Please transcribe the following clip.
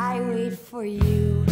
I wait for you.